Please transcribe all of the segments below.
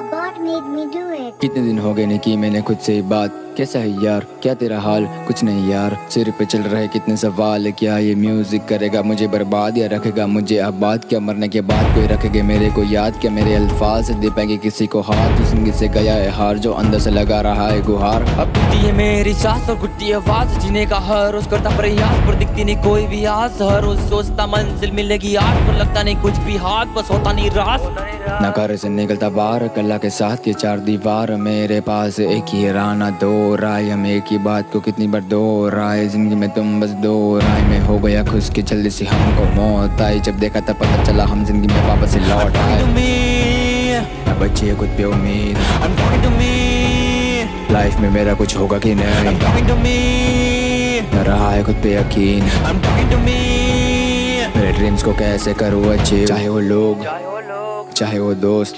Papa. कितने दिन हो गए नहीं की मैंने खुद से ही बात। कैसा है यार? क्या तेरा हाल? कुछ नहीं यार। सिर पे चल रहे कितने सवाल क्या ये म्यूज़िक करेगा? मुझे बर्बाद या रखेगा? मुझे अब बात क्या? मरने के बाद कोई रखेगा? मेरे को याद क्या? मेरे अल्फाज से दे पाएँगे किसी को हाथ ज़िंदगी से गया है हार जो अंदर से लगा रहा है गुहार। अब टूटी है मेरी सांस और घुटती आवाज़। जीने का हर रोज करता प्रयास पर दिखती नहीं कोई भी आस। हर रोज सोचता मंजिल मिलेगी आज पर लगता नहीं कुछ भी हाथ। बस होता नहीं रास। न घर से निकलता बाहर कला के साथ ये चार दीवार मेरे पास एक ही राना दो राय। हम एक ही बात को कितनी बार दो राय। ज़िंदगी में तुम बस दो राय। में हो गया खुश की जल्दी से हमको मौत आई। जब देखा तब पता चला हम ज़िंदगी में वापस लौट आए। Me न पे उम्मीद। लाइफ में मेरा कुछ होगा कि नहीं। रहा है खुद पे यकीन। मेरे ड्रीम्स को कैसे करूँ अच्छे चाहे वो लोग चाहे वो दोस्त,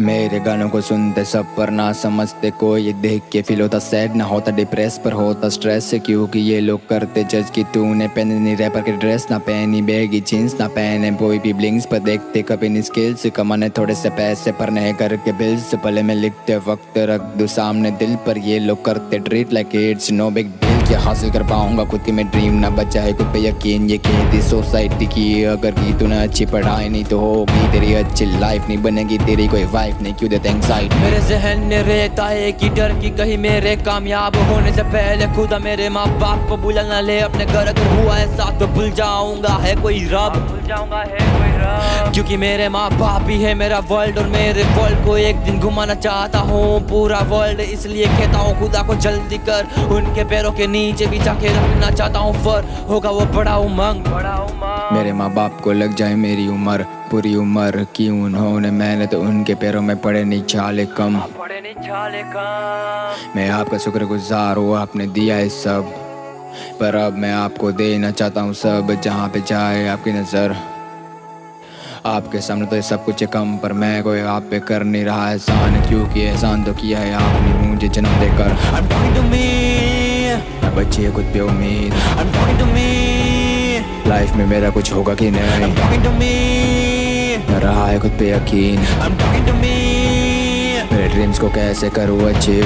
मेरे गानों को सुनते सब पर ना समझते कोई। देख के फील होता सैड ना होता डिप्रेस पर होता स्ट्रेस क्योंकि ये लोग करते जज कि तूने पहनी रैपर की ड्रेस ना पहनी बैगी जींस ना पहने कोई भी ब्लिंग्स पर देखते कभी नहीं स्किल्स कमाने थोड़े से पैसे पर नहीं करके बिल्स पले में लिखते वक्त रख दो सामने दिल पर। ये लोग करते treat like it's no big deal क्या हासिल कर पाऊँगा खुद की मैं ड्रीम ना बचा है खुद पे यकीन ये खेती सोसाइटी की। अगर की तूने अच्छी पढ़ाई नहीं तो होगी तेरी अच्छी लाइफ नहीं बनेगी तेरी कोई वाइफ नहीं। क्यों देते एंग्जाइटी मेरे जहन में रहता है कि डर की कहीं मेरे कामयाब होने से पहले खुदा मेरे माँ बाप को बुला ना ले। अपने घर अगर हुआ ऐसा तो भूल जाऊँगा है कोई रब? भूल जाऊँगा है कोई रब? क्योंकि मेरे माँ बाप ही है मेरा वर्ल्ड और मेरे वर्ल्ड को एक दिन घुमाना चाहता हूँ। पूरा वर्ल्ड इसलिए कहता हूँ खुदा को जल्दी कर। उनके पैरों के नीचे भी जाके रखना चाहता हूँ फर होगा वो बड़ा उमंग। बड़ा उमंग। मेरे माँ बाप को लग जाए मेरी उम्र पूरी उम्र की उन्होंने मैंने तो उनके पैरों में पड़े नहीं चाले कम। पड़े नहीं छाले काम। मैं आपका शुक्रगुजार हूँ आपने दिया है सब। पर अब मैं आपको देना चाहता हूँ सब जहाँ पे जाए आपकी नज़र। आपके सामने तो ये सब कुछ कम पर मैं कोई आप पे कर नहीं रहा एहसान। क्योंकि एहसान तो किया है आपने मुझे जन्म देकर। बच्ची है कुछ बेउमीद लाइफ में मेरा कुछ होगा कि नहीं। रहा है खुद पे यकीन। मेरे ड्रीम्स को कैसे करूँ अचीव